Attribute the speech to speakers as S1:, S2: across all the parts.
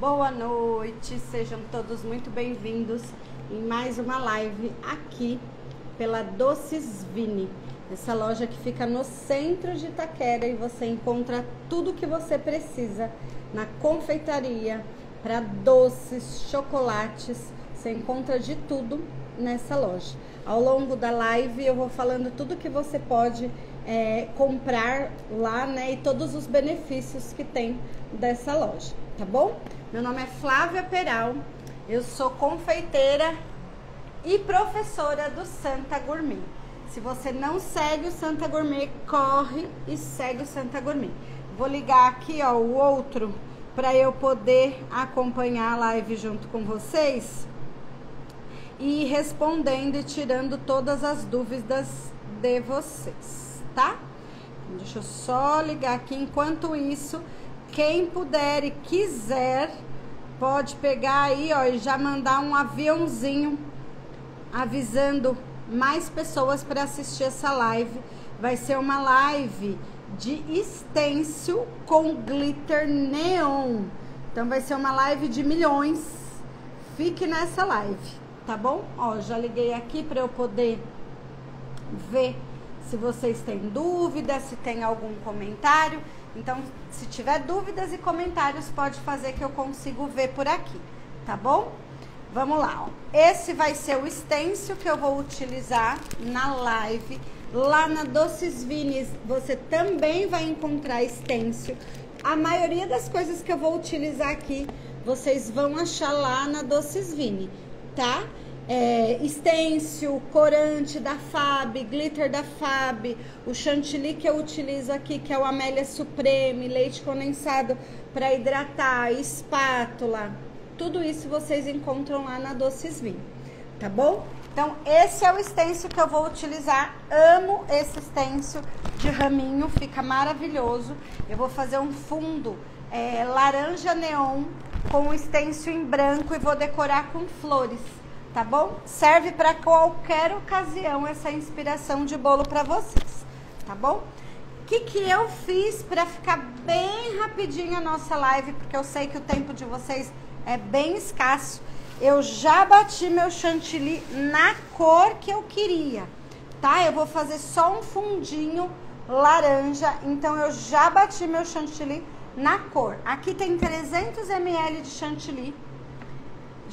S1: Boa noite, sejam todos muito bem-vindos em mais uma live aqui pela Doces Vini. Essa loja que fica no centro de Itaquera e você encontra tudo que você precisa na confeitaria para doces, chocolates, você encontra de tudo nessa loja. Ao longo da live eu vou falando tudo que você pode é, comprar lá, né? E todos os benefícios que tem dessa loja, tá bom? Meu nome é Flávia Peral, eu sou confeiteira e professora do Santa Gourmet. Se você não segue o Santa Gourmet, corre e segue o Santa Gourmet. Vou ligar aqui, ó, o outro para eu poder acompanhar a live junto com vocês e respondendo e tirando todas as dúvidas de vocês, tá? Deixa eu só ligar aqui. Enquanto isso, quem puder e quiser, pode pegar aí, ó, e já mandar um aviãozinho avisando mais pessoas para assistir essa live. Vai ser uma live de stencil com glitter neon. Então vai ser uma live de milhões. Fique nessa live tá bom? Ó, já liguei aqui para eu poder ver se vocês têm dúvidas, se tem algum comentário. Então, se tiver dúvidas e comentários, pode fazer que eu consigo ver por aqui, tá bom? Vamos lá, ó. Esse vai ser o stencil que eu vou utilizar na live. Lá na Doces Vines, você também vai encontrar stencil. A maioria das coisas que eu vou utilizar aqui, vocês vão achar lá na Doces Vini, tá? É, corante da Fab, glitter da Fab, o chantilly que eu utilizo aqui, que é o Amélia Supreme, leite condensado para hidratar, espátula, tudo isso vocês encontram lá na Doces Vinho, tá bom? Então, esse é o stencil que eu vou utilizar. Amo esse stencil de raminho, fica maravilhoso. Eu vou fazer um fundo é, laranja neon com o stencil em branco e vou decorar com flores tá bom? Serve para qualquer ocasião essa inspiração de bolo para vocês, tá bom? O que, que eu fiz para ficar bem rapidinho a nossa live, porque eu sei que o tempo de vocês é bem escasso. Eu já bati meu chantilly na cor que eu queria, tá? Eu vou fazer só um fundinho laranja, então eu já bati meu chantilly na cor. Aqui tem 300 ml de chantilly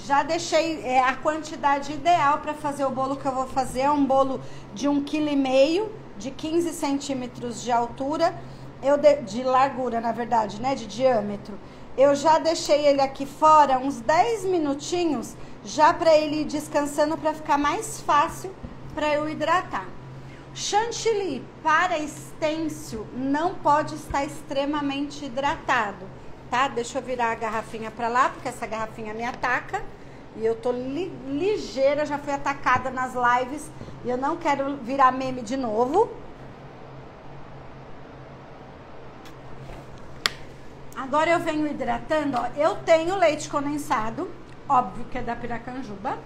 S1: já deixei é, a quantidade ideal para fazer o bolo que eu vou fazer. É um bolo de um quilo e meio, de 15 centímetros de altura, eu de, de largura, na verdade, né? De diâmetro. Eu já deixei ele aqui fora uns 10 minutinhos, já para ele ir descansando, para ficar mais fácil para eu hidratar. Chantilly para estêncil não pode estar extremamente hidratado tá? Deixa eu virar a garrafinha para lá, porque essa garrafinha me ataca. E eu tô li ligeira, já fui atacada nas lives e eu não quero virar meme de novo. Agora eu venho hidratando, ó. Eu tenho leite condensado, óbvio que é da Piracanjuba,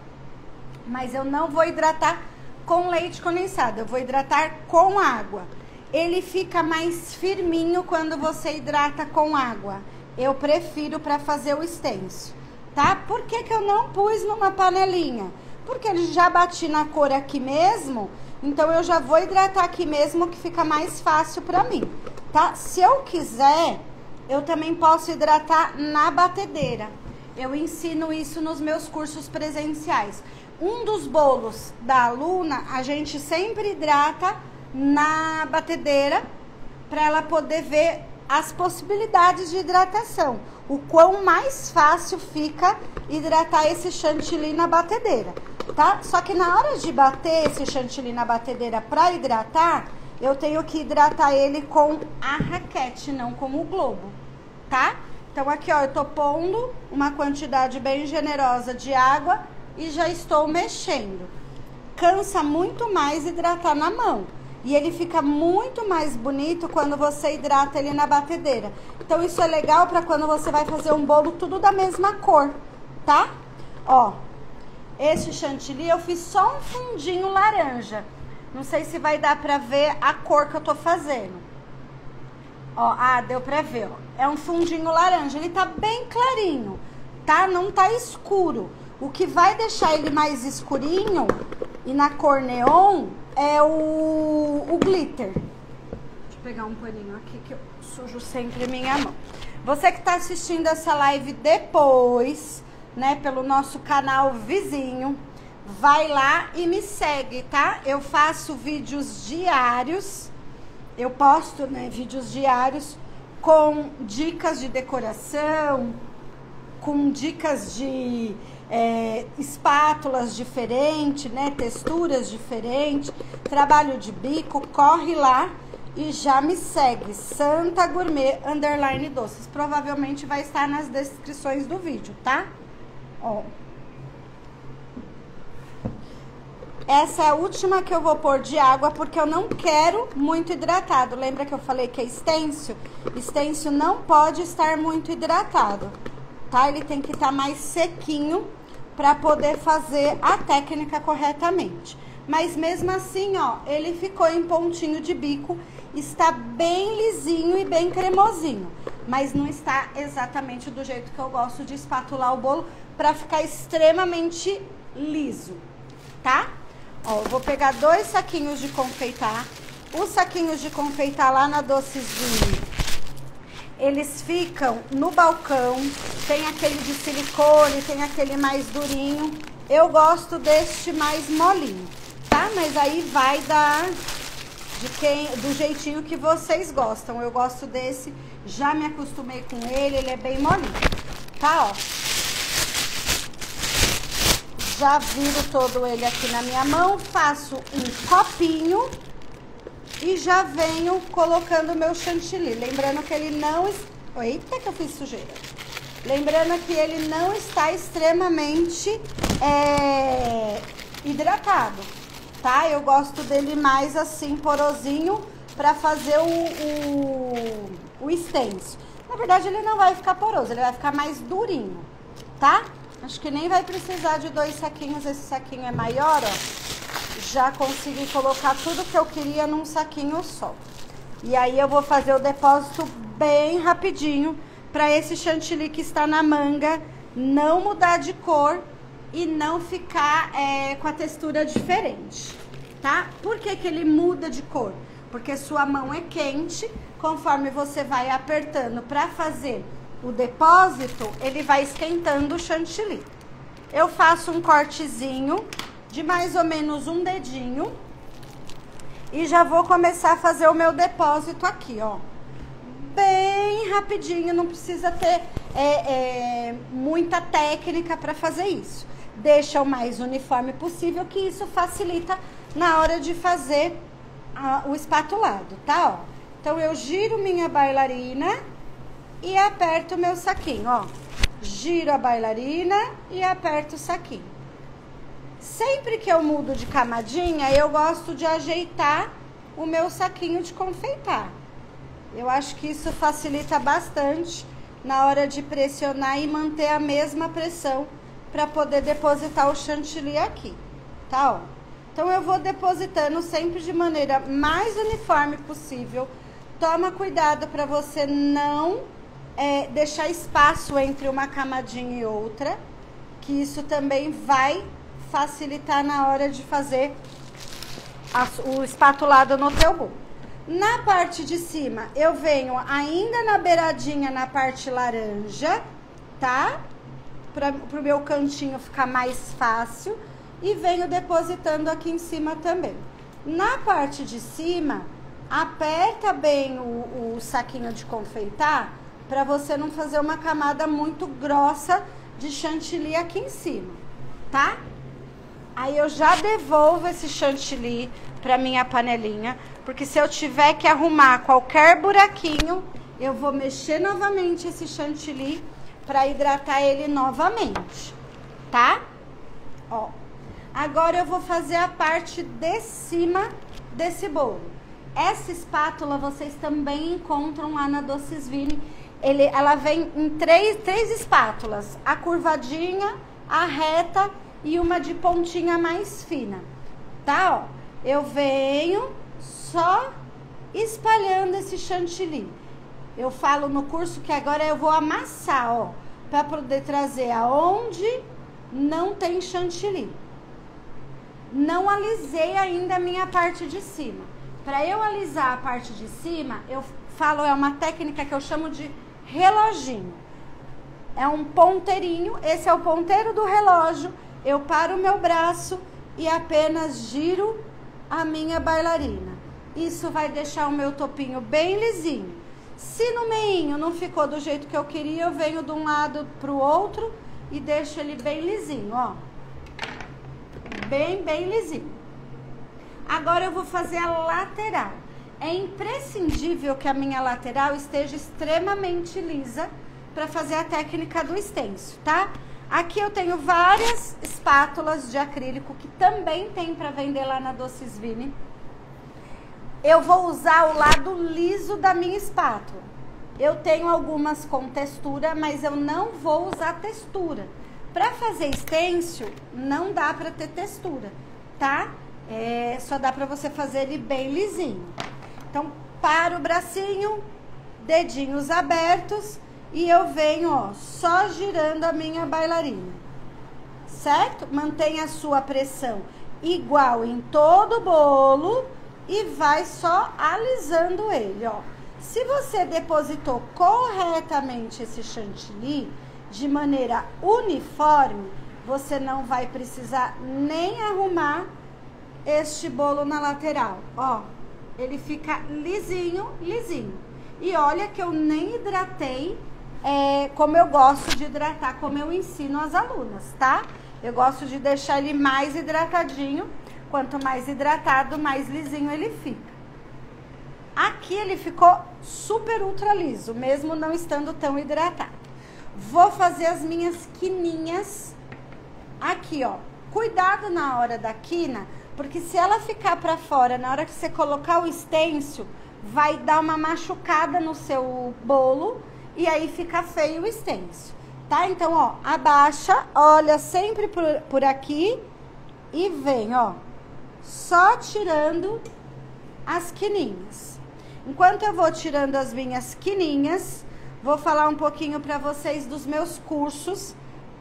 S1: mas eu não vou hidratar com leite condensado, eu vou hidratar com água. Ele fica mais firminho quando você hidrata com água eu prefiro para fazer o stencil, tá? Por que, que eu não pus numa panelinha? Porque ele já bati na cor aqui mesmo, então eu já vou hidratar aqui mesmo que fica mais fácil para mim, tá? Se eu quiser, eu também posso hidratar na batedeira. Eu ensino isso nos meus cursos presenciais. Um dos bolos da aluna, a gente sempre hidrata na batedeira para ela poder ver as possibilidades de hidratação. O quão mais fácil fica hidratar esse chantilly na batedeira, tá? Só que na hora de bater esse chantilly na batedeira para hidratar, eu tenho que hidratar ele com a raquete, não com o globo, tá? Então aqui, ó, eu tô pondo uma quantidade bem generosa de água e já estou mexendo. Cansa muito mais hidratar na mão. E ele fica muito mais bonito quando você hidrata ele na batedeira. Então isso é legal para quando você vai fazer um bolo tudo da mesma cor, tá? Ó, este chantilly eu fiz só um fundinho laranja. Não sei se vai dar pra ver a cor que eu tô fazendo. Ó, ah, deu pra ver, ó. É um fundinho laranja, ele tá bem clarinho. tá? Não tá escuro. O que vai deixar ele mais escurinho e na cor neon é o, o glitter. Deixa eu pegar um paninho aqui que eu sujo sempre minha mão. Você que está assistindo essa live depois, né, pelo nosso canal vizinho, vai lá e me segue, tá? Eu faço vídeos diários, eu posto, né, vídeos diários com dicas de decoração, com dicas de é, espátulas diferentes, né, texturas diferentes, trabalho de bico, corre lá e já me segue, Santa Gourmet Underline Doces. Provavelmente vai estar nas descrições do vídeo, tá? Ó. Essa é a última que eu vou pôr de água, porque eu não quero muito hidratado. Lembra que eu falei que é estêncil? Estêncil não pode estar muito hidratado, tá? Ele tem que estar tá mais sequinho para poder fazer a técnica corretamente. Mas mesmo assim, ó, ele ficou em pontinho de bico, está bem lisinho e bem cremosinho. Mas não está exatamente do jeito que eu gosto de espatular o bolo para ficar extremamente liso, tá? Ó, eu vou pegar dois saquinhos de confeitar. Os saquinhos de confeitar lá na Docezinho, eles ficam no balcão. Tem aquele de silicone, tem aquele mais durinho. Eu gosto deste mais molinho, tá? Mas aí vai dar de quem, do jeitinho que vocês gostam. Eu gosto desse, já me acostumei com ele, ele é bem molinho, tá? Ó. Já viro todo ele aqui na minha mão, faço um copinho e já venho colocando o meu chantilly. Lembrando que ele não... Eita que eu fiz sujeira. Lembrando que ele não está extremamente é, hidratado, tá? Eu gosto dele mais assim, porosinho, para fazer o, o, o extenso. Na verdade, ele não vai ficar poroso, ele vai ficar mais durinho, tá? Acho que nem vai precisar de dois saquinhos, esse saquinho é maior, ó. Já consegui colocar tudo que eu queria num saquinho só. E aí eu vou fazer o depósito bem rapidinho para esse chantilly que está na manga não mudar de cor e não ficar é, com a textura diferente, tá? Por que, que ele muda de cor? Porque sua mão é quente, conforme você vai apertando para fazer o depósito, ele vai esquentando o chantilly. Eu faço um cortezinho de mais ou menos um dedinho e já vou começar a fazer o meu depósito aqui, ó. Bem rapidinho, não precisa ter é, é, muita técnica para fazer isso. Deixa o mais uniforme possível, que isso facilita na hora de fazer a, o espatulado, tá? Ó. Então, eu giro minha bailarina e aperto o meu saquinho, ó. Giro a bailarina e aperto o saquinho. Sempre que eu mudo de camadinha, eu gosto de ajeitar o meu saquinho de confeitar. Eu acho que isso facilita bastante na hora de pressionar e manter a mesma pressão para poder depositar o chantilly aqui, tá? Ó. Então eu vou depositando sempre de maneira mais uniforme possível. Toma cuidado para você não é, deixar espaço entre uma camadinha e outra, que isso também vai facilitar na hora de fazer a, o espatulado no teu bolo. Na parte de cima, eu venho ainda na beiradinha, na parte laranja, tá? Para o meu cantinho ficar mais fácil. E venho depositando aqui em cima também. Na parte de cima, aperta bem o, o saquinho de confeitar para você não fazer uma camada muito grossa de chantilly aqui em cima, tá? Aí eu já devolvo esse chantilly para minha panelinha, porque se eu tiver que arrumar qualquer buraquinho, eu vou mexer novamente esse chantilly para hidratar ele novamente, tá? Ó. Agora eu vou fazer a parte de cima desse bolo. Essa espátula vocês também encontram lá na Doces Vini ele, ela vem em três, três espátulas: a curvadinha, a reta e uma de pontinha mais fina. Tá? Ó, eu venho só espalhando esse chantilly. Eu falo no curso que agora eu vou amassar, ó. para poder trazer aonde não tem chantilly. Não alisei ainda a minha parte de cima. Para eu alisar a parte de cima, eu falo, é uma técnica que eu chamo de reloginho. É um ponteirinho, esse é o ponteiro do relógio. Eu paro o meu braço e apenas giro a minha bailarina. Isso vai deixar o meu topinho bem lisinho. Se no meinho não ficou do jeito que eu queria, eu venho de um lado pro outro e deixo ele bem lisinho, ó. Bem, bem lisinho. Agora eu vou fazer a lateral. É imprescindível que a minha lateral esteja extremamente lisa para fazer a técnica do extenso, tá? Aqui eu tenho várias espátulas de acrílico que também tem para vender lá na Doces Vini. Eu vou usar o lado liso da minha espátula. Eu tenho algumas com textura, mas eu não vou usar textura. Para fazer extenso, não dá para ter textura, tá? É, só dá para você fazer ele bem lisinho. Então, para o bracinho, dedinhos abertos e eu venho, ó, só girando a minha bailarina. Certo? Mantenha a sua pressão igual em todo o bolo e vai só alisando ele, ó. Se você depositou corretamente esse chantilly de maneira uniforme, você não vai precisar nem arrumar este bolo na lateral, ó. Ele fica lisinho, lisinho. E olha que eu nem hidratei é, como eu gosto de hidratar, como eu ensino as alunas, tá? Eu gosto de deixar ele mais hidratadinho. Quanto mais hidratado, mais lisinho ele fica. Aqui ele ficou super ultra liso, mesmo não estando tão hidratado. Vou fazer as minhas quininhas aqui, ó. Cuidado na hora da quina, porque se ela ficar para fora, na hora que você colocar o extenso, vai dar uma machucada no seu bolo e aí fica feio o extenso, tá? Então, ó, abaixa, olha sempre por, por aqui e vem, ó, só tirando as quininhas. Enquanto eu vou tirando as minhas quininhas, vou falar um pouquinho para vocês dos meus cursos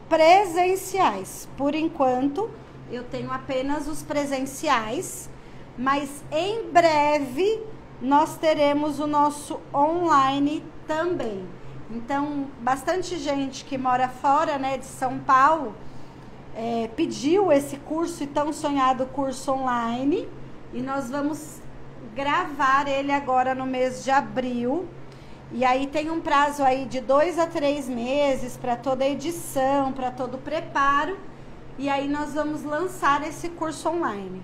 S1: presenciais. Por enquanto, eu tenho apenas os presenciais, mas em breve nós teremos o nosso online também. Então, bastante gente que mora fora né, de São Paulo é, pediu esse curso e tão sonhado curso online. E nós vamos gravar ele agora no mês de abril. E aí tem um prazo aí de dois a três meses para toda a edição, para todo o preparo. E aí nós vamos lançar esse curso online.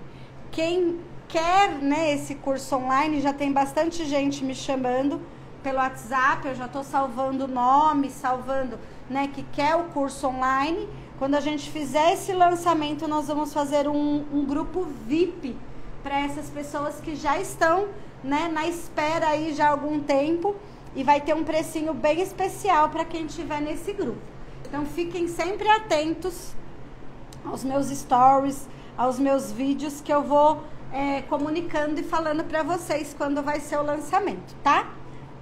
S1: Quem quer né, esse curso online, já tem bastante gente me chamando pelo WhatsApp, eu já estou salvando o nome, salvando, né, que quer o curso online. Quando a gente fizer esse lançamento, nós vamos fazer um, um grupo VIP para essas pessoas que já estão, né, na espera aí já há algum tempo e vai ter um precinho bem especial para quem estiver nesse grupo. Então fiquem sempre atentos aos meus stories, aos meus vídeos que eu vou é, comunicando e falando para vocês quando vai ser o lançamento, tá?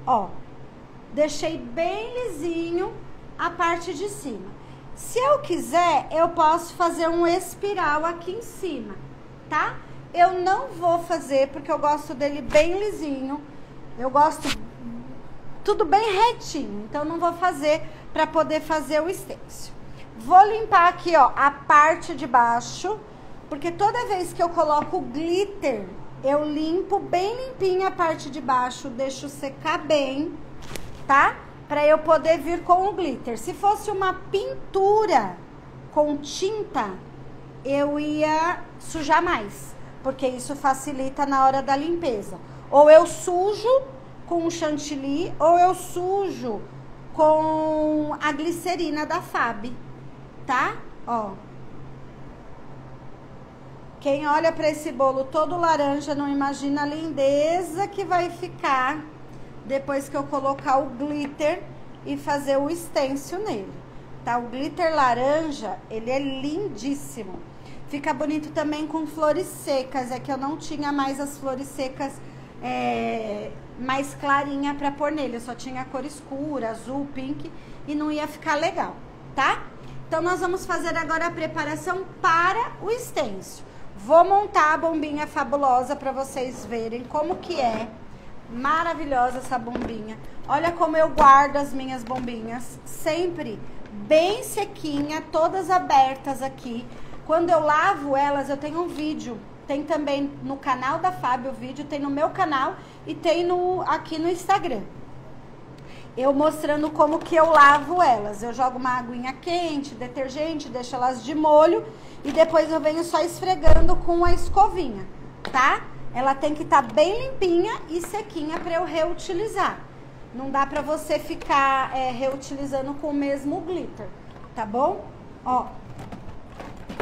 S1: Ó, deixei bem lisinho a parte de cima. Se eu quiser, eu posso fazer um espiral aqui em cima, tá? Eu não vou fazer porque eu gosto dele bem lisinho. Eu gosto tudo bem retinho, então não vou fazer para poder fazer o stencil. Vou limpar aqui, ó, a parte de baixo, porque toda vez que eu coloco glitter eu limpo bem limpinha a parte de baixo, deixo secar bem, tá? Pra eu poder vir com o glitter. Se fosse uma pintura com tinta, eu ia sujar mais, porque isso facilita na hora da limpeza. Ou eu sujo com o chantilly, ou eu sujo com a glicerina da Fab, tá? Ó, quem olha para esse bolo todo laranja não imagina a lindeza que vai ficar depois que eu colocar o glitter e fazer o stencil nele, tá? O glitter laranja, ele é lindíssimo. Fica bonito também com flores secas, é que eu não tinha mais as flores secas é, mais clarinha para pôr nele. Eu só tinha cor escura, azul, pink. e não ia ficar legal, tá? Então, nós vamos fazer agora a preparação para o stencil. Vou montar a bombinha fabulosa para vocês verem como que é. Maravilhosa essa bombinha. Olha como eu guardo as minhas bombinhas. Sempre bem sequinha, todas abertas aqui. Quando eu lavo elas, eu tenho um vídeo. Tem também no canal da Fábio o vídeo, tem no meu canal e tem no, aqui no Instagram eu mostrando como que eu lavo elas. Eu jogo uma aguinha quente, detergente, deixo elas de molho e depois eu venho só esfregando com a escovinha, tá? Ela tem que estar tá bem limpinha e sequinha para eu reutilizar. Não dá pra você ficar é, reutilizando com o mesmo glitter, tá bom? Ó,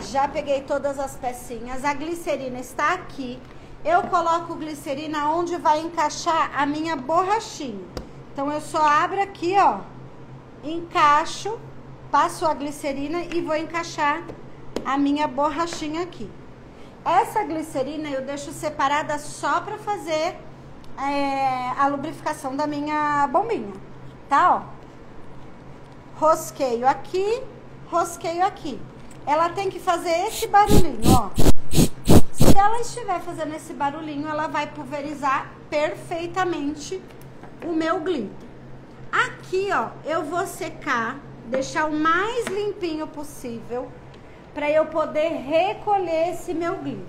S1: já peguei todas as pecinhas. A glicerina está aqui. Eu coloco glicerina onde vai encaixar a minha borrachinha. Então, eu só abro aqui, ó, encaixo, passo a glicerina e vou encaixar a minha borrachinha aqui. Essa glicerina eu deixo separada só pra fazer é, a lubrificação da minha bombinha, tá, ó. Rosqueio aqui, rosqueio aqui. Ela tem que fazer esse barulhinho, ó. Se ela estiver fazendo esse barulhinho, ela vai pulverizar perfeitamente o meu glitter. Aqui, ó, eu vou secar, deixar o mais limpinho possível para eu poder recolher esse meu glitter.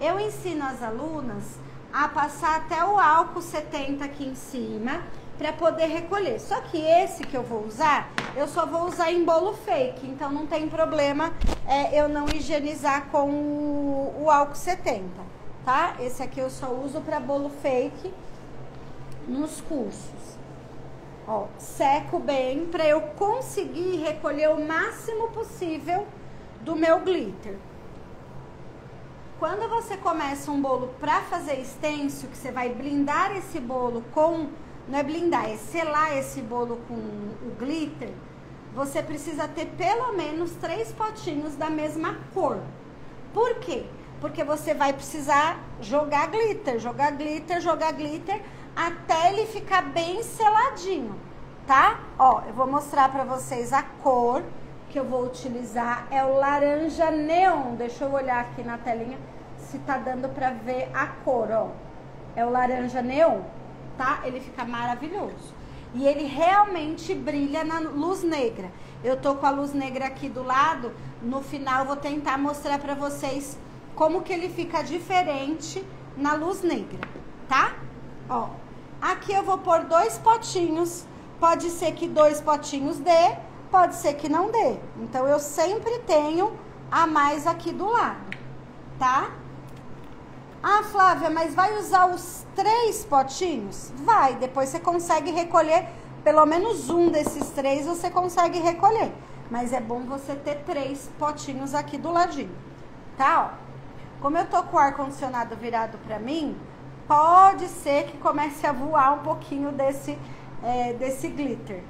S1: Eu ensino as alunas a passar até o álcool 70 aqui em cima para poder recolher. Só que esse que eu vou usar, eu só vou usar em bolo fake, então não tem problema é, eu não higienizar com o, o álcool 70, tá? Esse aqui eu só uso para bolo fake nos cursos. Ó, seco bem para eu conseguir recolher o máximo possível do meu glitter. Quando você começa um bolo para fazer stencil, que você vai blindar esse bolo com, não é blindar, é selar esse bolo com o glitter, você precisa ter pelo menos três potinhos da mesma cor. Por quê? Porque você vai precisar jogar glitter, jogar glitter, jogar glitter até ele ficar bem seladinho, tá? Ó, eu vou mostrar pra vocês a cor que eu vou utilizar. É o laranja neon. Deixa eu olhar aqui na telinha se tá dando pra ver a cor, ó. É o laranja neon, tá? Ele fica maravilhoso. E ele realmente brilha na luz negra. Eu tô com a luz negra aqui do lado. No final vou tentar mostrar pra vocês como que ele fica diferente na luz negra, tá? Ó, Aqui eu vou pôr dois potinhos. Pode ser que dois potinhos dê, pode ser que não dê. Então, eu sempre tenho a mais aqui do lado, tá? Ah, Flávia, mas vai usar os três potinhos? Vai, depois você consegue recolher, pelo menos um desses três você consegue recolher. Mas é bom você ter três potinhos aqui do ladinho, tá? Ó, como eu tô com o ar-condicionado virado pra mim, pode ser que comece a voar um pouquinho desse, é, desse glitter,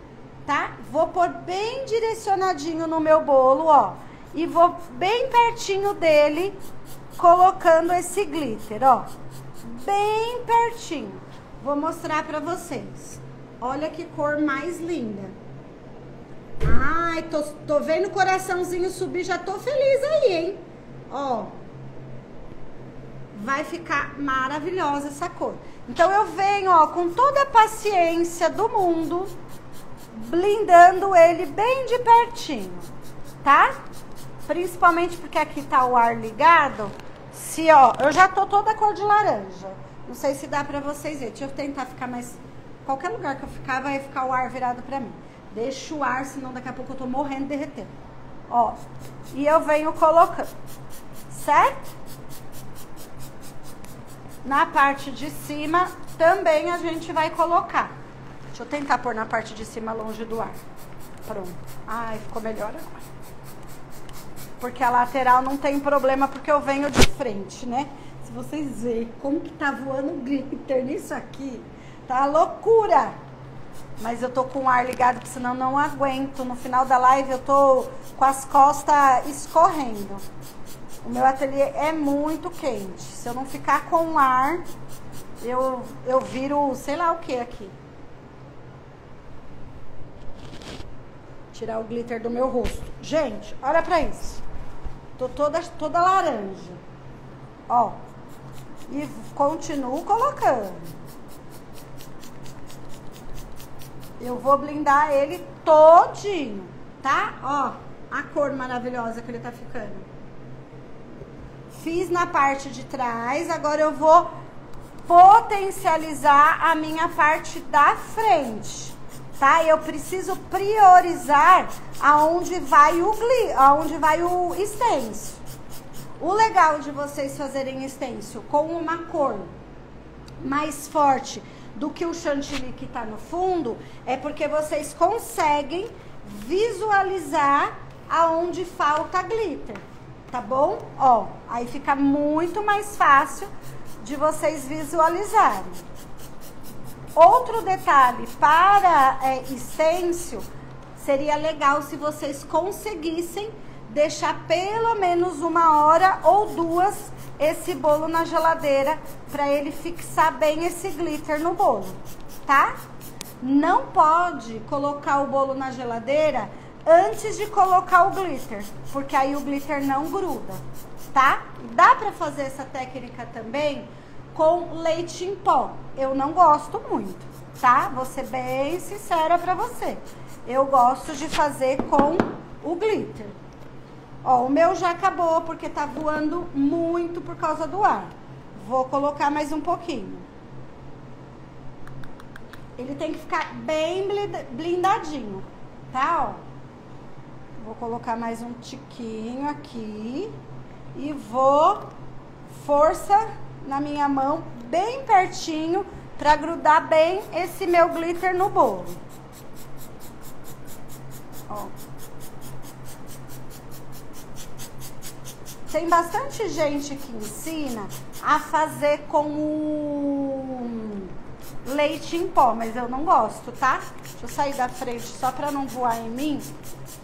S1: tá? Vou pôr bem direcionadinho no meu bolo, ó. E vou bem pertinho dele, colocando esse glitter, ó. Bem pertinho. Vou mostrar pra vocês. Olha que cor mais linda. Ai, tô, tô vendo o coraçãozinho subir, já tô feliz aí, hein? Ó, vai ficar maravilhosa essa cor. Então eu venho, ó, com toda a paciência do mundo, blindando ele bem de pertinho, tá? Principalmente porque aqui tá o ar ligado. Se, ó, eu já tô toda cor de laranja. Não sei se dá pra vocês verem. Deixa eu tentar ficar mais... Qualquer lugar que eu ficar, vai ficar o ar virado pra mim. Deixa o ar, senão daqui a pouco eu tô morrendo, derretendo. Ó, e eu venho colocando, certo? Na parte de cima também a gente vai colocar. Deixa eu tentar pôr na parte de cima longe do ar. Pronto. Ai, ficou melhor agora. Porque a lateral não tem problema porque eu venho de frente, né? Se vocês verem como que tá voando glitter nisso aqui, tá loucura. Mas eu tô com o ar ligado, porque senão não aguento. No final da live eu tô com as costas escorrendo. O meu ateliê é muito quente. Se eu não ficar com ar, eu, eu viro sei lá o que aqui. Tirar o glitter do meu rosto. Gente, olha pra isso. Tô toda, toda laranja. Ó. E continuo colocando. Eu vou blindar ele todinho, tá? Ó, a cor maravilhosa que ele tá ficando. Fiz na parte de trás, agora eu vou potencializar a minha parte da frente, tá? Eu preciso priorizar aonde vai o gli, aonde vai o extenso. O legal de vocês fazerem extenso com uma cor mais forte do que o chantilly que está no fundo é porque vocês conseguem visualizar aonde falta glitter, tá bom? Ó, aí fica muito mais fácil de vocês visualizarem. Outro detalhe para é, seria legal se vocês conseguissem deixar pelo menos uma hora ou duas esse bolo na geladeira para ele fixar bem esse glitter no bolo, tá? Não pode colocar o bolo na geladeira antes de colocar o glitter, porque aí o glitter não gruda, tá? Dá para fazer essa técnica também com leite em pó. Eu não gosto muito, tá? Vou ser bem sincera para você. Eu gosto de fazer com o glitter. Ó, o meu já acabou porque tá voando muito por causa do ar. Vou colocar mais um pouquinho. Ele tem que ficar bem blindadinho, tá? Ó. Vou colocar mais um tiquinho aqui. E vou força na minha mão, bem pertinho, pra grudar bem esse meu glitter no bolo. Ó. Tem bastante gente que ensina a fazer com o leite em pó, mas eu não gosto, tá? Deixa eu sair da frente só pra não voar em mim,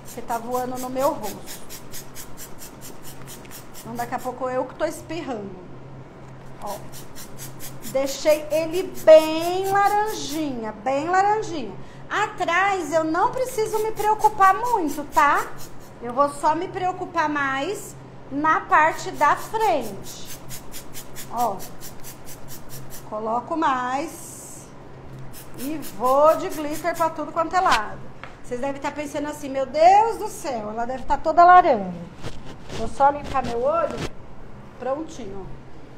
S1: porque tá voando no meu rosto. Então daqui a pouco eu que tô espirrando. Ó. Deixei ele bem laranjinha, bem laranjinha. Atrás eu não preciso me preocupar muito, tá? Eu vou só me preocupar mais na parte da frente. Ó. Coloco mais. E vou de glitter pra tudo quanto é lado. Vocês devem estar pensando assim, meu Deus do céu, ela deve estar toda laranja. Vou só limpar meu olho. Prontinho.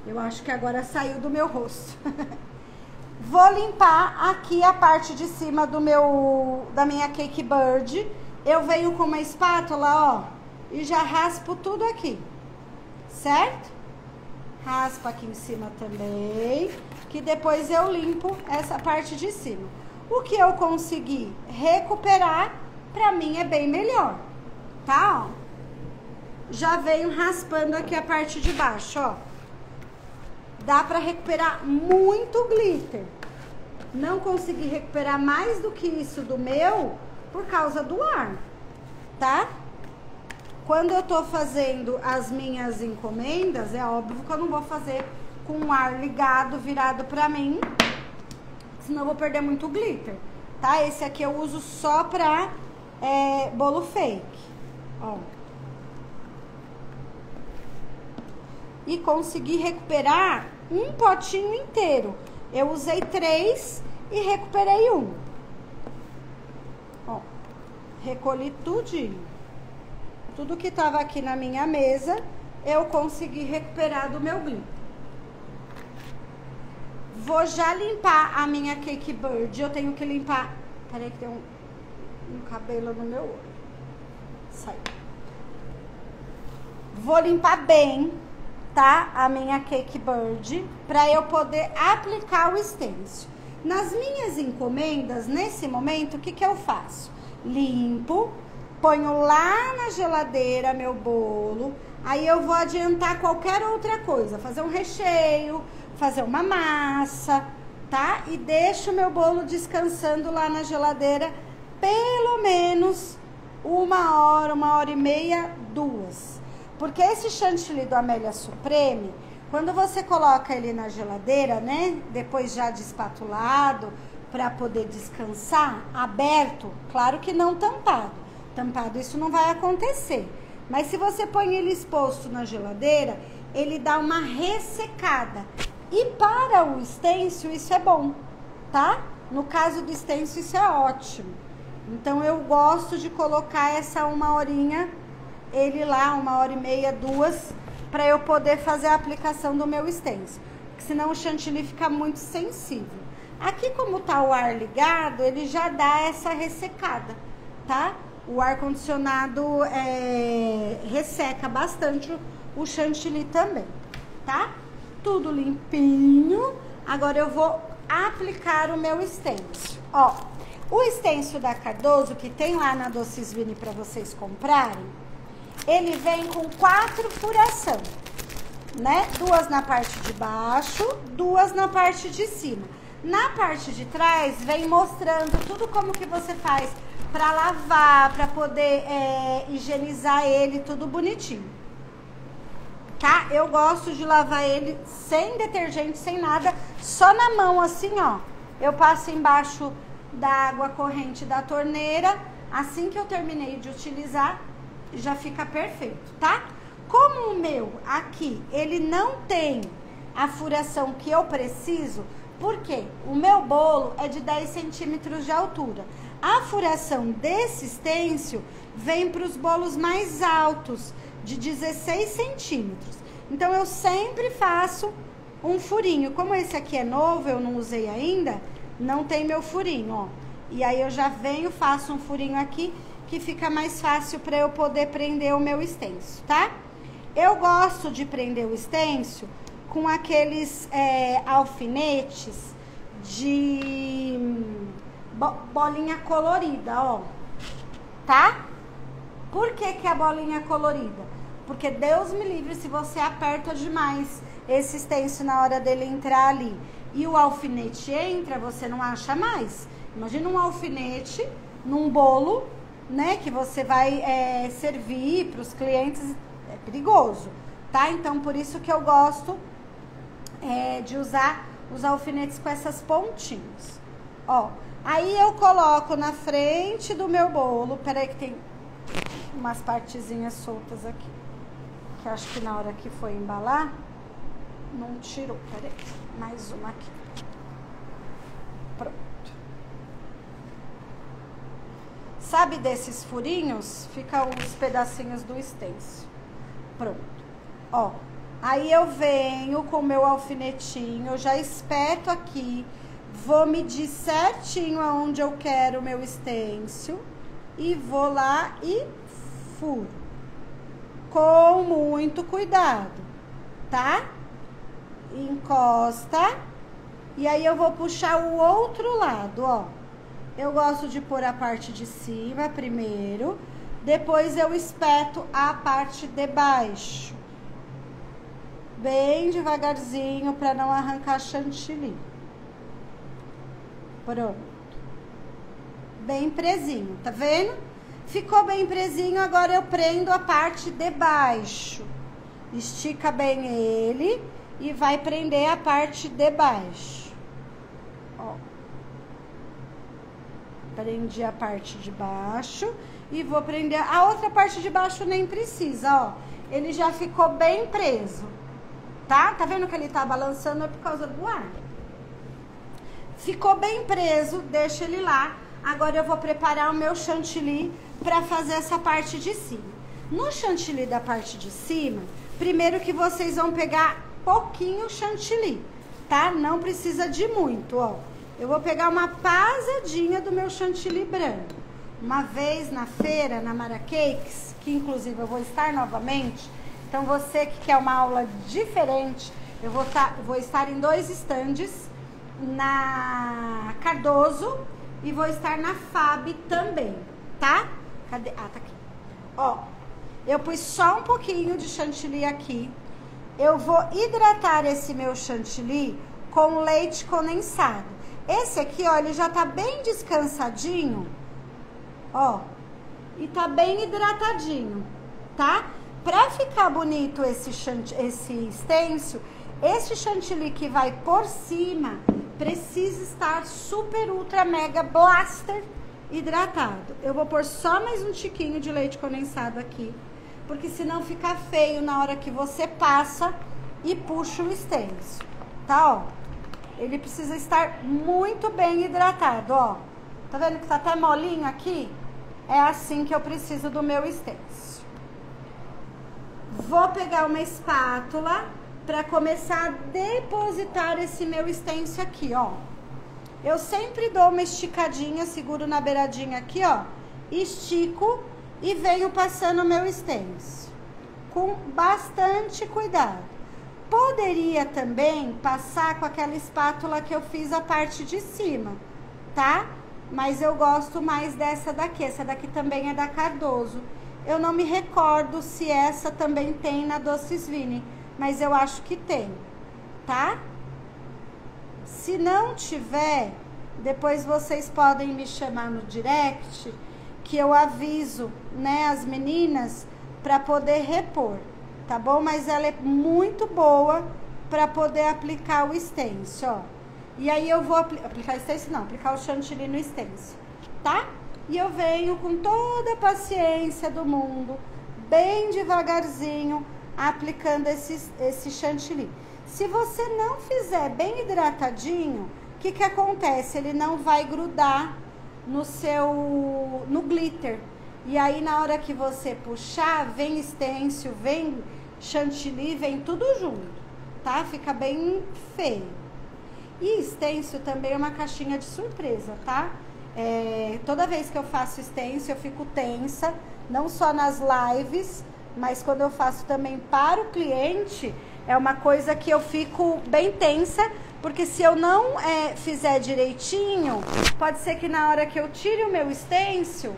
S1: Eu acho que agora saiu do meu rosto. Vou limpar aqui a parte de cima do meu, da minha cake bird. Eu venho com uma espátula, ó e já raspo tudo aqui, certo? Raspa aqui em cima também, que depois eu limpo essa parte de cima. O que eu consegui recuperar, pra mim é bem melhor, tá? Ó. Já venho raspando aqui a parte de baixo, ó. Dá pra recuperar muito glitter. Não consegui recuperar mais do que isso do meu por causa do ar, tá? Quando eu tô fazendo as minhas encomendas, é óbvio que eu não vou fazer com o ar ligado, virado pra mim, senão eu vou perder muito glitter, tá? Esse aqui eu uso só pra é, bolo fake, ó. E consegui recuperar um potinho inteiro. Eu usei três e recuperei um. Ó, recolhi tudinho tudo que estava aqui na minha mesa, eu consegui recuperar do meu glitter. Vou já limpar a minha cake bird. Eu tenho que limpar... Peraí que tem um, um cabelo no meu olho. Saiu. Vou limpar bem, tá? A minha cake bird, pra eu poder aplicar o stencil. Nas minhas encomendas, nesse momento, o que que eu faço? Limpo, ponho lá na geladeira meu bolo, aí eu vou adiantar qualquer outra coisa, fazer um recheio, fazer uma massa, tá? E deixo meu bolo descansando lá na geladeira pelo menos uma hora, uma hora e meia, duas. Porque esse chantilly do Amélia Supreme, quando você coloca ele na geladeira, né, depois já despatulado, para poder descansar, aberto, claro que não tampado tampado, isso não vai acontecer. Mas se você põe ele exposto na geladeira, ele dá uma ressecada. E para o stencil isso é bom, tá? No caso do stencil isso é ótimo. Então eu gosto de colocar essa uma horinha, ele lá, uma hora e meia, duas, para eu poder fazer a aplicação do meu stencil. Porque senão o chantilly fica muito sensível. Aqui como tá o ar ligado, ele já dá essa ressecada, tá? O ar condicionado é, resseca bastante o chantilly também, tá? Tudo limpinho. Agora eu vou aplicar o meu stencil. Ó, o stencil da Cardoso, que tem lá na Doces Vini para vocês comprarem, ele vem com quatro furação, né? Duas na parte de baixo, duas na parte de cima. Na parte de trás, vem mostrando tudo como que você faz para lavar, para poder é, higienizar ele, tudo bonitinho. Tá? Eu gosto de lavar ele sem detergente, sem nada, só na mão assim, ó. Eu passo embaixo da água corrente da torneira, assim que eu terminei de utilizar, já fica perfeito, tá? Como o meu aqui, ele não tem a furação que eu preciso, porque o meu bolo é de 10 centímetros de altura. A furação desse estêncil vem para os bolos mais altos, de 16 centímetros. Então, eu sempre faço um furinho. Como esse aqui é novo, eu não usei ainda, não tem meu furinho, ó. E aí, eu já venho, faço um furinho aqui, que fica mais fácil para eu poder prender o meu estêncil, tá? Eu gosto de prender o estêncil com aqueles é, alfinetes de bolinha colorida, ó. Tá? Por que, que é bolinha colorida? Porque Deus me livre se você aperta demais esse stencil na hora dele entrar ali. E o alfinete entra, você não acha mais. Imagina um alfinete num bolo, né? Que você vai é, servir para os clientes. É perigoso, tá? Então, por isso que eu gosto é, de usar os alfinetes com essas pontinhas. Ó, Aí eu coloco na frente do meu bolo. Peraí que tem umas partezinhas soltas aqui. Que acho que na hora que foi embalar, não tirou. Peraí, mais uma aqui. Pronto. Sabe desses furinhos? Fica os pedacinhos do stencil. Pronto. Ó, aí eu venho com o meu alfinetinho, já espeto aqui Vou medir certinho aonde eu quero o meu estêncil e vou lá e furo. Com muito cuidado, tá? Encosta. E aí eu vou puxar o outro lado, ó. Eu gosto de pôr a parte de cima primeiro, depois eu espeto a parte de baixo. Bem devagarzinho para não arrancar chantilly. Pronto. Bem presinho, tá vendo? Ficou bem presinho, agora eu prendo a parte de baixo. Estica bem ele e vai prender a parte de baixo. Ó. Prendi a parte de baixo e vou prender... A outra parte de baixo nem precisa, ó. Ele já ficou bem preso, tá? Tá vendo que ele tá balançando? É por causa do ar. Ficou bem preso, deixa ele lá. Agora eu vou preparar o meu chantilly para fazer essa parte de cima. No chantilly da parte de cima, primeiro que vocês vão pegar pouquinho chantilly, tá? Não precisa de muito, ó. Eu vou pegar uma pasadinha do meu chantilly branco. Uma vez na feira, na Mara Cakes, que inclusive eu vou estar novamente. Então você que quer uma aula diferente, eu vou, tá, vou estar em dois estandes na Cardoso e vou estar na FAB também, tá? Cadê? Ah, tá aqui. Ó, eu pus só um pouquinho de chantilly aqui. Eu vou hidratar esse meu chantilly com leite condensado. Esse aqui, ó, ele já tá bem descansadinho, ó, e tá bem hidratadinho, tá? Pra ficar bonito esse, esse stencil, esse chantilly que vai por cima, precisa estar super, ultra, mega blaster hidratado. Eu vou pôr só mais um tiquinho de leite condensado aqui, porque senão fica feio na hora que você passa e puxa o stencil, tá, ó? Ele precisa estar muito bem hidratado, ó. Tá vendo que tá até molinho aqui? É assim que eu preciso do meu stencil. Vou pegar uma espátula para começar a depositar esse meu stencil aqui, ó. Eu sempre dou uma esticadinha, seguro na beiradinha aqui, ó. Estico e venho passando o meu stencil. Com bastante cuidado. Poderia também passar com aquela espátula que eu fiz a parte de cima, tá? Mas eu gosto mais dessa daqui. Essa daqui também é da Cardoso. Eu não me recordo se essa também tem na Doces Vini, mas eu acho que tem, tá? Se não tiver, depois vocês podem me chamar no direct, que eu aviso, né, as meninas para poder repor, tá bom? Mas ela é muito boa para poder aplicar o stencil, ó. E aí eu vou apl aplicar stencil, não, aplicar o chantilly no stencil, tá? E eu venho com toda a paciência do mundo, bem devagarzinho, aplicando esse, esse chantilly. Se você não fizer bem hidratadinho, o que, que acontece? Ele não vai grudar no seu no glitter. E aí na hora que você puxar, vem stencil, vem chantilly, vem tudo junto, tá? Fica bem feio. E stencil também é uma caixinha de surpresa, tá? É, toda vez que eu faço stencil, eu fico tensa, não só nas lives, mas quando eu faço também para o cliente, é uma coisa que eu fico bem tensa, porque se eu não é, fizer direitinho, pode ser que na hora que eu tire o meu stencil,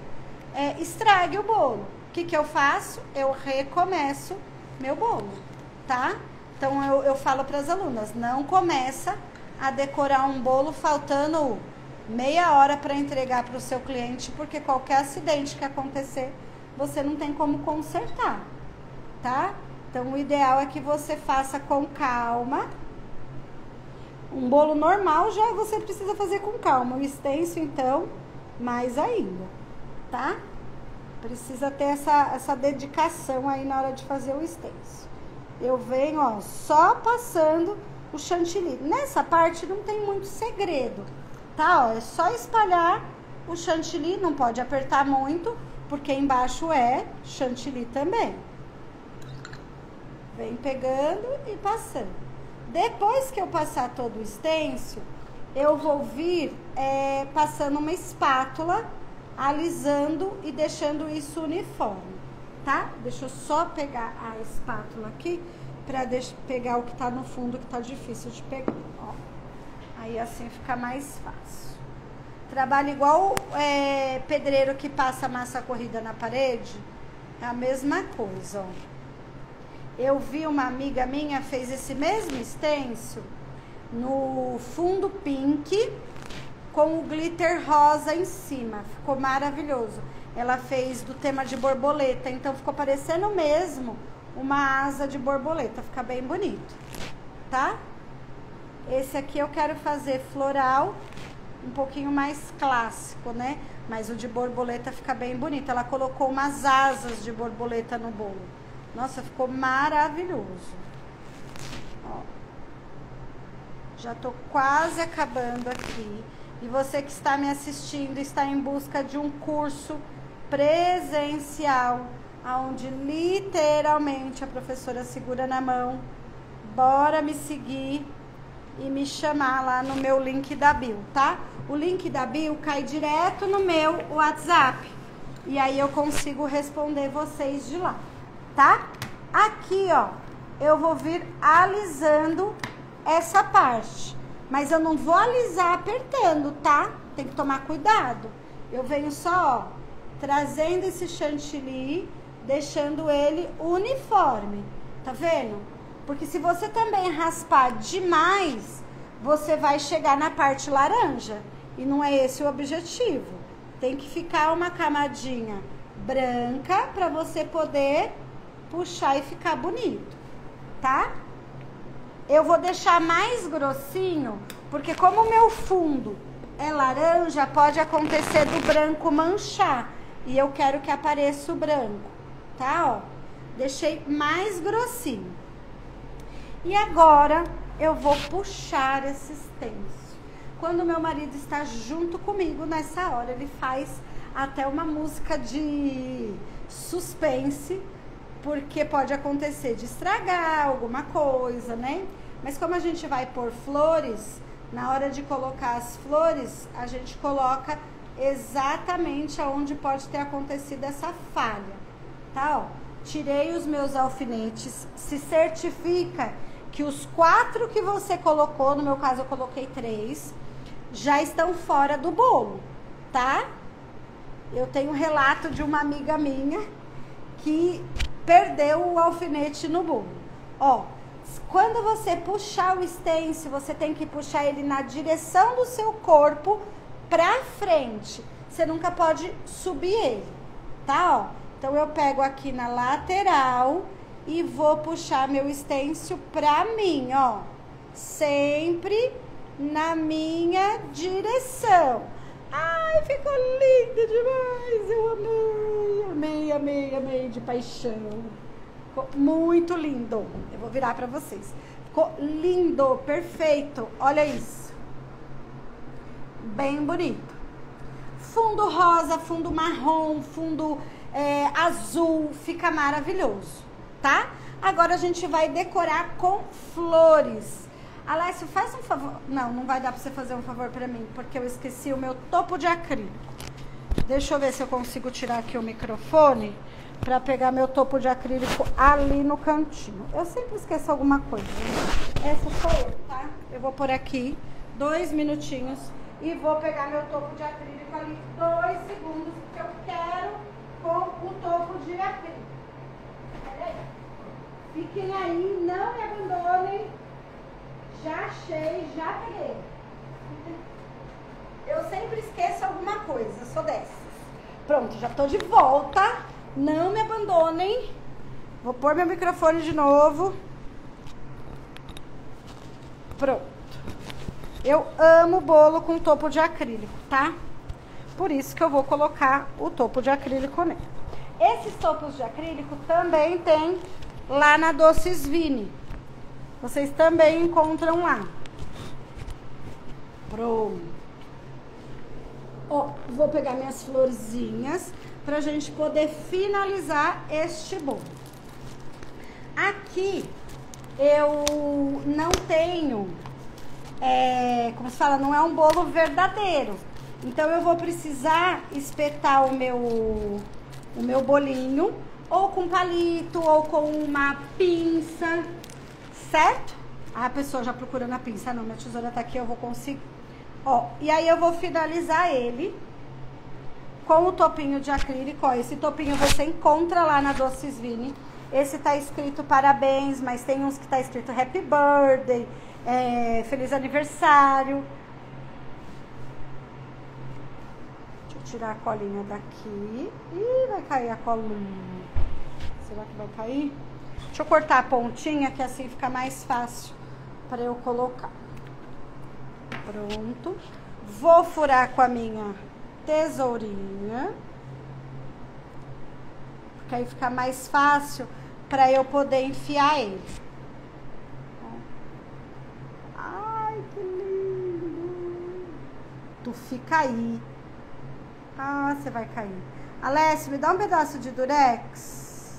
S1: é, estrague o bolo. O que, que eu faço? Eu recomeço meu bolo, tá? Então eu, eu falo para as alunas, não começa a decorar um bolo faltando meia hora para entregar para o seu cliente, porque qualquer acidente que acontecer, você não tem como consertar, tá? Então, o ideal é que você faça com calma. Um bolo normal já você precisa fazer com calma. O extenso, então, mais ainda, tá? Precisa ter essa, essa dedicação aí na hora de fazer o extenso. Eu venho, ó, só passando o chantilly. Nessa parte não tem muito segredo tá? Ó, é só espalhar o chantilly, não pode apertar muito, porque embaixo é chantilly também. Vem pegando e passando. Depois que eu passar todo o stencil, eu vou vir é, passando uma espátula, alisando e deixando isso uniforme, tá? Deixa eu só pegar a espátula aqui, pra pegar o que tá no fundo, que tá difícil de pegar, ó. Aí assim fica mais fácil. Trabalho igual é, pedreiro que passa massa corrida na parede. É a mesma coisa, ó. Eu vi uma amiga minha fez esse mesmo stencil no fundo pink com o glitter rosa em cima. Ficou maravilhoso. Ela fez do tema de borboleta, então ficou parecendo mesmo uma asa de borboleta. Fica bem bonito, tá? Esse aqui eu quero fazer floral, um pouquinho mais clássico, né? Mas o de borboleta fica bem bonito. Ela colocou umas asas de borboleta no bolo. Nossa, ficou maravilhoso. Ó. Já tô quase acabando aqui. E você que está me assistindo, está em busca de um curso presencial, onde literalmente a professora segura na mão. Bora me seguir e me chamar lá no meu link da bio, tá? O link da bio cai direto no meu WhatsApp. E aí eu consigo responder vocês de lá, tá? Aqui, ó, eu vou vir alisando essa parte. Mas eu não vou alisar apertando, tá? Tem que tomar cuidado. Eu venho só, ó, trazendo esse chantilly, deixando ele uniforme. Tá vendo? Porque se você também raspar demais, você vai chegar na parte laranja. E não é esse o objetivo. Tem que ficar uma camadinha branca para você poder puxar e ficar bonito, tá? Eu vou deixar mais grossinho, porque como o meu fundo é laranja, pode acontecer do branco manchar. E eu quero que apareça o branco, tá? Ó, deixei mais grossinho. E agora eu vou puxar esse stencil. Quando meu marido está junto comigo nessa hora, ele faz até uma música de suspense, porque pode acontecer de estragar alguma coisa, né? Mas como a gente vai pôr flores, na hora de colocar as flores, a gente coloca exatamente aonde pode ter acontecido essa falha, tá? Ó, tirei os meus alfinetes, se certifica que os quatro que você colocou, no meu caso eu coloquei três, já estão fora do bolo, tá? Eu tenho um relato de uma amiga minha que perdeu o alfinete no bolo. Ó, quando você puxar o stencil, você tem que puxar ele na direção do seu corpo pra frente. Você nunca pode subir ele, tá? Ó, então eu pego aqui na lateral e vou puxar meu stencil pra mim, ó. Sempre na minha direção. Ai, ficou lindo demais! Eu amei, amei, amei, amei de paixão. Ficou muito lindo. Eu vou virar pra vocês. Ficou lindo, perfeito. Olha isso. Bem bonito. Fundo rosa, fundo marrom, fundo é, azul. Fica maravilhoso, tá? Agora a gente vai decorar com flores. Alessio, faz um favor. Não, não vai dar pra você fazer um favor pra mim, porque eu esqueci o meu topo de acrílico. Deixa eu ver se eu consigo tirar aqui o microfone para pegar meu topo de acrílico ali no cantinho. Eu sempre esqueço alguma coisa. Essa sou eu, tá? Eu vou por aqui dois minutinhos e vou pegar meu topo de acrílico ali dois segundos, porque eu quero com o topo de acrílico. Peraí. Fiquem aí, não me abandonem. Já achei, já peguei. Eu sempre esqueço alguma coisa, sou dessas. Pronto, já tô de volta. Não me abandonem. Vou pôr meu microfone de novo. Pronto. Eu amo bolo com topo de acrílico, tá? Por isso que eu vou colocar o topo de acrílico nele. Esses topos de acrílico também tem lá na Doces Vini. Vocês também encontram lá. Pronto. Ó, vou pegar minhas florzinhas pra gente poder finalizar este bolo. Aqui eu não tenho, é, como se fala, não é um bolo verdadeiro. Então eu vou precisar espetar o meu, o meu bolinho ou com palito ou com uma pinça, certo? Ah, a pessoa já procurando a pinça, não, minha tesoura tá aqui, eu vou conseguir. Ó, e aí eu vou finalizar ele com o topinho de acrílico. Ó, esse topinho você encontra lá na Doces Vini. Esse tá escrito parabéns, mas tem uns que tá escrito happy birthday, é, feliz aniversário. Deixa eu tirar a colinha daqui. Ih, vai cair a colinha. Será que vai cair? Deixa eu cortar a pontinha, que assim fica mais fácil para eu colocar. Pronto. Vou furar com a minha tesourinha. Porque aí fica mais fácil para eu poder enfiar ele. Ai, que lindo. Tu fica aí. Ah, você vai cair. Alessio, me dá um pedaço de durex.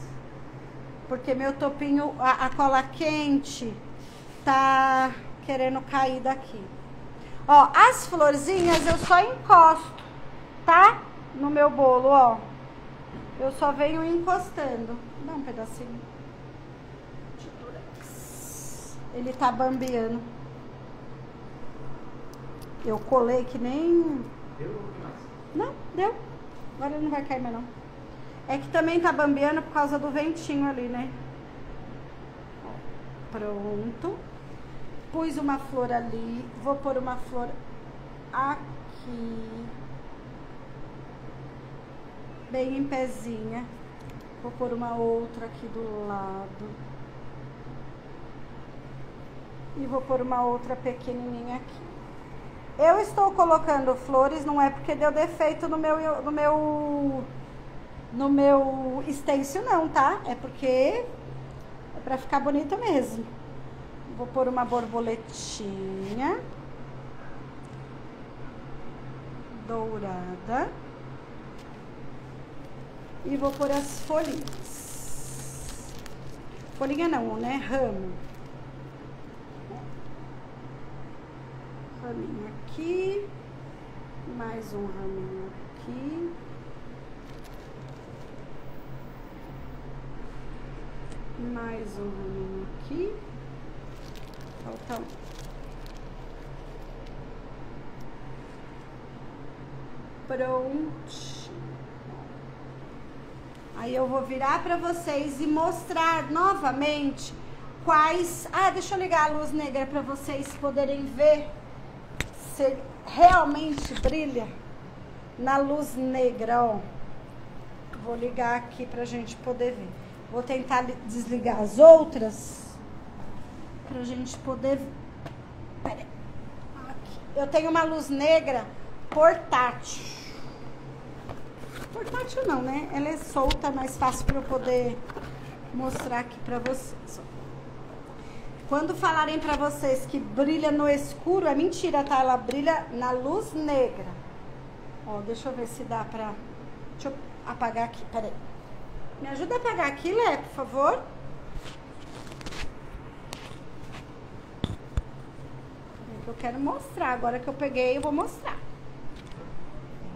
S1: Porque meu topinho, a, a cola quente, tá querendo cair daqui. Ó, as florzinhas eu só encosto, tá? No meu bolo, ó. Eu só venho encostando. Dá um pedacinho. Ele tá bambeando. Eu colei que nem...
S2: Deu
S1: Não, deu. Agora ele não vai cair mais não. É que também tá bambeando por causa do ventinho ali, né? Pronto. Pus uma flor ali. Vou pôr uma flor aqui. Bem em pezinha. Vou pôr uma outra aqui do lado. E vou pôr uma outra pequenininha aqui. Eu estou colocando flores, não é porque deu defeito no meu, no meu, no meu stencil não, tá? É porque é pra ficar bonito mesmo. Vou pôr uma borboletinha. Dourada. E vou pôr as folhinhas. Folhinha não, né? Ramo. Raminho aqui. Mais um raminho aqui. Mais um raminho aqui. Falta um. Pronto. Aí eu vou virar para vocês e mostrar novamente quais... Ah, deixa eu ligar a luz negra para vocês poderem ver se realmente brilha na luz negra, ó. Vou ligar aqui pra gente poder ver. Vou tentar desligar as outras pra gente poder ver. Pera aqui. Eu tenho uma luz negra portátil. Portátil não, né? Ela é solta, mais fácil para eu poder mostrar aqui pra vocês. Quando falarem pra vocês que brilha no escuro, é mentira, tá? Ela brilha na luz negra. Ó, deixa eu ver se dá pra... Deixa eu apagar aqui, peraí. Me ajuda a apagar aqui, Lé, por favor. Eu quero mostrar. Agora que eu peguei, eu vou mostrar.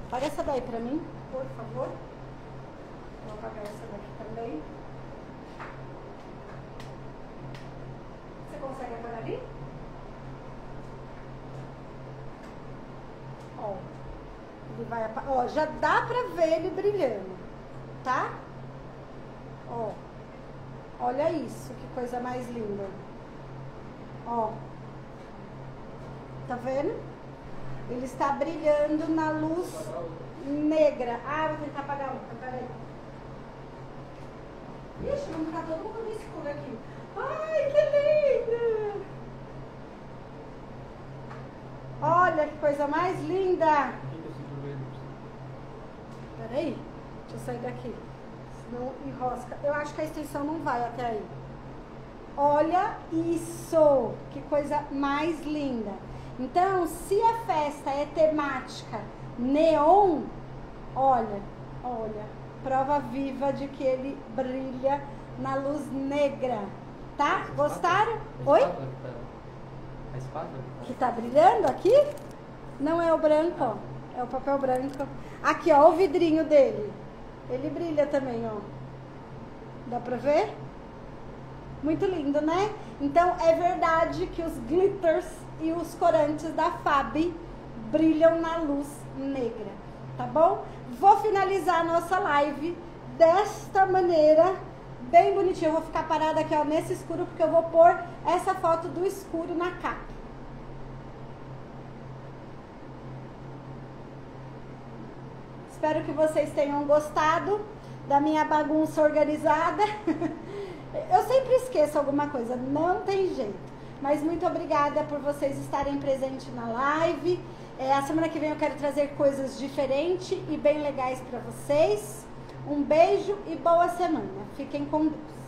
S1: Apaga essa daí pra mim, por favor. Vou apagar essa daqui também. consegue apagar ali? Ó, ele vai Ó, já dá pra ver ele brilhando, tá? Ó, olha isso, que coisa mais linda. Ó, tá vendo? Ele está brilhando na luz negra. Ah, vou tentar apagar um, peraí. Ixi, vamos ficar todo mundo escuro aqui. Ai, que linda! Olha que coisa mais linda! Peraí, deixa eu sair daqui. Senão enrosca. Eu acho que a extensão não vai até aí. Olha isso! Que coisa mais linda! Então, se a festa é temática neon, olha, olha, prova viva de que ele brilha na luz negra. Tá? Gostaram? Oi? A espada? Que tá brilhando aqui? Não é o branco, ó. É o papel branco. Aqui, ó, o vidrinho dele. Ele brilha também, ó. Dá pra ver? Muito lindo, né? Então, é verdade que os glitters e os corantes da Fab brilham na luz negra, tá bom? Vou finalizar a nossa live desta maneira bem bonitinho. Eu vou ficar parada aqui, ó, nesse escuro, porque eu vou pôr essa foto do escuro na capa. Espero que vocês tenham gostado da minha bagunça organizada. eu sempre esqueço alguma coisa, não tem jeito. Mas muito obrigada por vocês estarem presentes na live. É, a semana que vem eu quero trazer coisas diferentes e bem legais para vocês. Um beijo e boa semana. Fiquem com Deus.